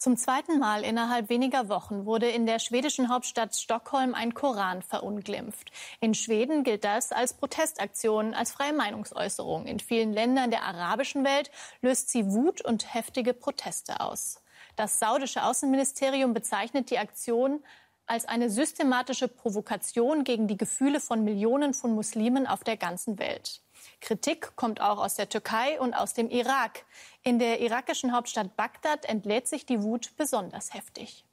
Zum zweiten Mal innerhalb weniger Wochen wurde in der schwedischen Hauptstadt Stockholm ein Koran verunglimpft. In Schweden gilt das als Protestaktion, als freie Meinungsäußerung. In vielen Ländern der arabischen Welt löst sie Wut und heftige Proteste aus. Das saudische Außenministerium bezeichnet die Aktion als eine systematische Provokation gegen die Gefühle von Millionen von Muslimen auf der ganzen Welt. Kritik kommt auch aus der Türkei und aus dem Irak. In der irakischen Hauptstadt Bagdad entlädt sich die Wut besonders heftig.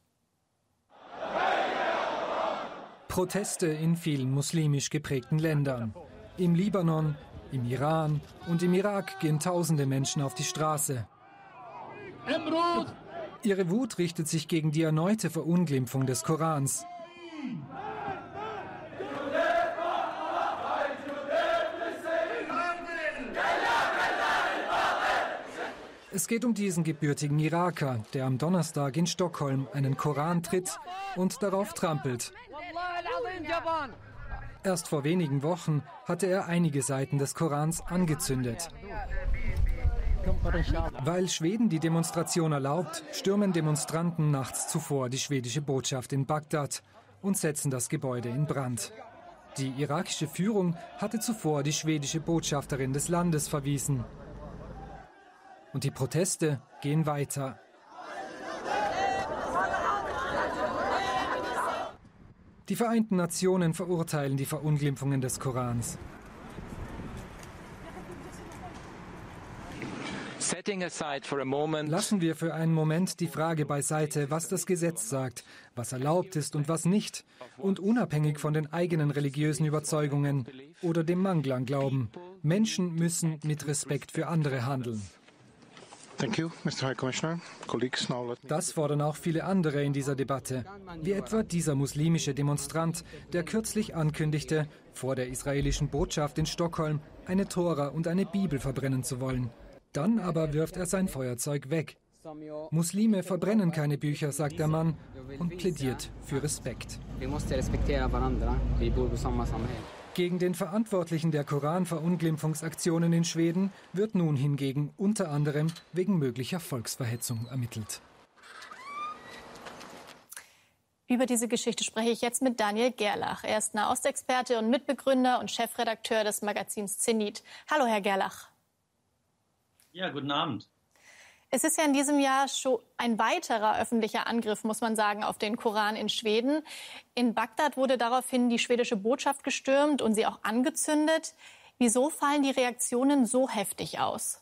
Proteste in vielen muslimisch geprägten Ländern. Im Libanon, im Iran und im Irak gehen tausende Menschen auf die Straße. Ihre Wut richtet sich gegen die erneute Verunglimpfung des Korans. Es geht um diesen gebürtigen Iraker, der am Donnerstag in Stockholm einen Koran tritt und darauf trampelt. Erst vor wenigen Wochen hatte er einige Seiten des Korans angezündet. Weil Schweden die Demonstration erlaubt, stürmen Demonstranten nachts zuvor die schwedische Botschaft in Bagdad und setzen das Gebäude in Brand. Die irakische Führung hatte zuvor die schwedische Botschafterin des Landes verwiesen. Und die Proteste gehen weiter. Die Vereinten Nationen verurteilen die Verunglimpfungen des Korans. Lassen wir für einen Moment die Frage beiseite, was das Gesetz sagt, was erlaubt ist und was nicht, und unabhängig von den eigenen religiösen Überzeugungen oder dem Mangel an Glauben. Menschen müssen mit Respekt für andere handeln. Das fordern auch viele andere in dieser Debatte, wie etwa dieser muslimische Demonstrant, der kürzlich ankündigte, vor der israelischen Botschaft in Stockholm eine Tora und eine Bibel verbrennen zu wollen. Dann aber wirft er sein Feuerzeug weg. Muslime verbrennen keine Bücher, sagt der Mann und plädiert für Respekt. Gegen den Verantwortlichen der Koran-Verunglimpfungsaktionen in Schweden wird nun hingegen unter anderem wegen möglicher Volksverhetzung ermittelt. Über diese Geschichte spreche ich jetzt mit Daniel Gerlach. Er ist Nahostexperte und Mitbegründer und Chefredakteur des Magazins Zenit. Hallo, Herr Gerlach. Ja, guten Abend. Es ist ja in diesem Jahr schon ein weiterer öffentlicher Angriff, muss man sagen, auf den Koran in Schweden. In Bagdad wurde daraufhin die schwedische Botschaft gestürmt und sie auch angezündet. Wieso fallen die Reaktionen so heftig aus?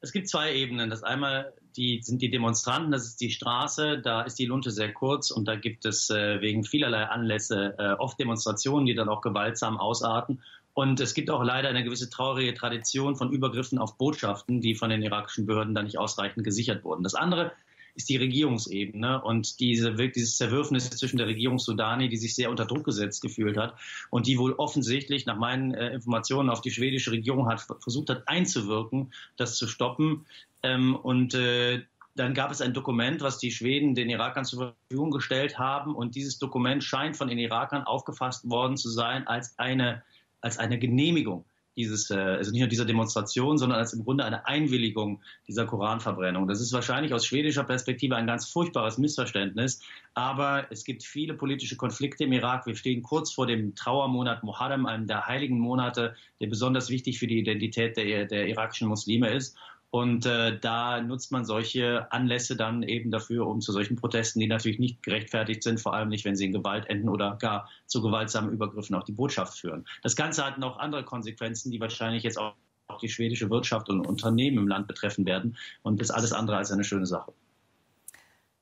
Es gibt zwei Ebenen. Das einmal die, sind die Demonstranten, das ist die Straße, da ist die Lunte sehr kurz und da gibt es äh, wegen vielerlei Anlässe äh, oft Demonstrationen, die dann auch gewaltsam ausarten. Und es gibt auch leider eine gewisse traurige Tradition von Übergriffen auf Botschaften, die von den irakischen Behörden dann nicht ausreichend gesichert wurden. Das andere ist die Regierungsebene und diese, dieses Zerwürfnis zwischen der Regierung Sudani, die sich sehr unter Druck gesetzt gefühlt hat und die wohl offensichtlich nach meinen äh, Informationen auf die schwedische Regierung hat versucht hat einzuwirken, das zu stoppen. Ähm, und äh, dann gab es ein Dokument, was die Schweden den Irakern zur Verfügung gestellt haben. Und dieses Dokument scheint von den Irakern aufgefasst worden zu sein als eine als eine Genehmigung dieses, äh, also nicht nur dieser Demonstration, sondern als im Grunde eine Einwilligung dieser Koranverbrennung. Das ist wahrscheinlich aus schwedischer Perspektive ein ganz furchtbares Missverständnis, aber es gibt viele politische Konflikte im Irak. Wir stehen kurz vor dem Trauermonat Moharrem, einem der heiligen Monate, der besonders wichtig für die Identität der, der irakischen Muslime ist. Und äh, da nutzt man solche Anlässe dann eben dafür, um zu solchen Protesten, die natürlich nicht gerechtfertigt sind, vor allem nicht, wenn sie in Gewalt enden oder gar zu gewaltsamen Übergriffen auf die Botschaft führen. Das Ganze hat noch andere Konsequenzen, die wahrscheinlich jetzt auch die schwedische Wirtschaft und Unternehmen im Land betreffen werden. Und das ist alles andere als eine schöne Sache.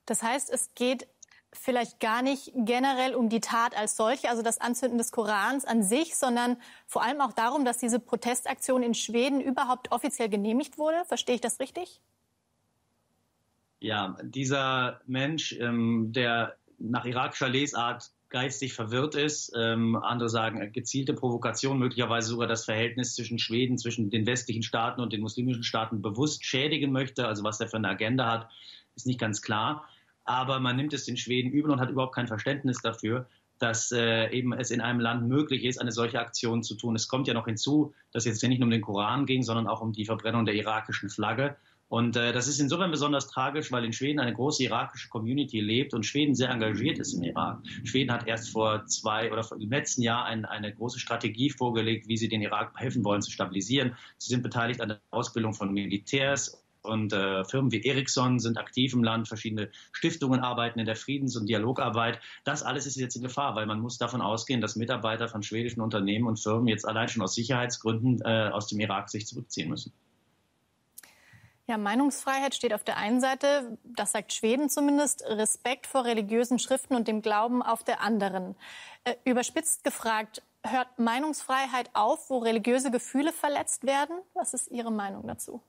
Das heißt, es geht vielleicht gar nicht generell um die Tat als solche, also das Anzünden des Korans an sich, sondern vor allem auch darum, dass diese Protestaktion in Schweden überhaupt offiziell genehmigt wurde. Verstehe ich das richtig? Ja, dieser Mensch, ähm, der nach irakischer Lesart geistig verwirrt ist. Ähm, andere sagen gezielte Provokation, möglicherweise sogar das Verhältnis zwischen Schweden, zwischen den westlichen Staaten und den muslimischen Staaten bewusst schädigen möchte. Also was er für eine Agenda hat, ist nicht ganz klar aber man nimmt es den Schweden übel und hat überhaupt kein Verständnis dafür, dass äh, eben es in einem Land möglich ist, eine solche Aktion zu tun. Es kommt ja noch hinzu, dass es jetzt nicht nur um den Koran ging, sondern auch um die Verbrennung der irakischen Flagge. Und äh, das ist insofern besonders tragisch, weil in Schweden eine große irakische Community lebt und Schweden sehr engagiert ist im Irak. Schweden hat erst vor zwei oder im letzten Jahr ein, eine große Strategie vorgelegt, wie sie den Irak helfen wollen zu stabilisieren. Sie sind beteiligt an der Ausbildung von Militärs und äh, Firmen wie Ericsson sind aktiv im Land, verschiedene Stiftungen arbeiten in der Friedens- und Dialogarbeit. Das alles ist jetzt in Gefahr, weil man muss davon ausgehen, dass Mitarbeiter von schwedischen Unternehmen und Firmen jetzt allein schon aus Sicherheitsgründen äh, aus dem Irak sich zurückziehen müssen. Ja, Meinungsfreiheit steht auf der einen Seite, das sagt Schweden zumindest, Respekt vor religiösen Schriften und dem Glauben auf der anderen. Äh, überspitzt gefragt, hört Meinungsfreiheit auf, wo religiöse Gefühle verletzt werden? Was ist Ihre Meinung dazu?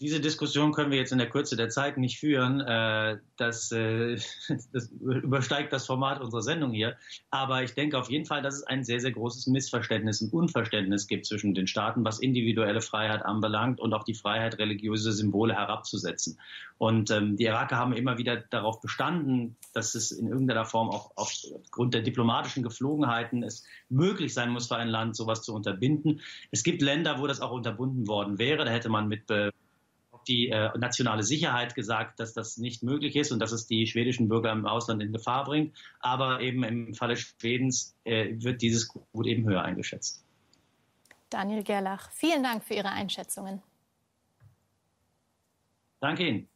Diese Diskussion können wir jetzt in der Kürze der Zeit nicht führen. Äh, das, äh, das, übersteigt das Format unserer Sendung hier. Aber ich denke auf jeden Fall, dass es ein sehr, sehr großes Missverständnis und Unverständnis gibt zwischen den Staaten, was individuelle Aufmerksamkeit anbelangt und auch die Freiheit, religiöse Symbole herabzusetzen. Und ähm, die Iraker haben immer wieder darauf bestanden, dass es in irgendeiner Form auch aufgrund der diplomatischen Geflogenheiten es möglich sein muss für ein Land, sowas zu unterbinden. Es gibt Länder, wo das auch unterbunden worden wäre. Da hätte man mit die äh, nationale Sicherheit gesagt, dass das nicht möglich ist und dass es die schwedischen Bürger im Ausland in Gefahr bringt. Aber eben im Falle Schwedens äh, wird dieses Gut eben höher eingeschätzt. Daniel Gerlach, vielen Dank für Ihre Einschätzungen. Danke Ihnen.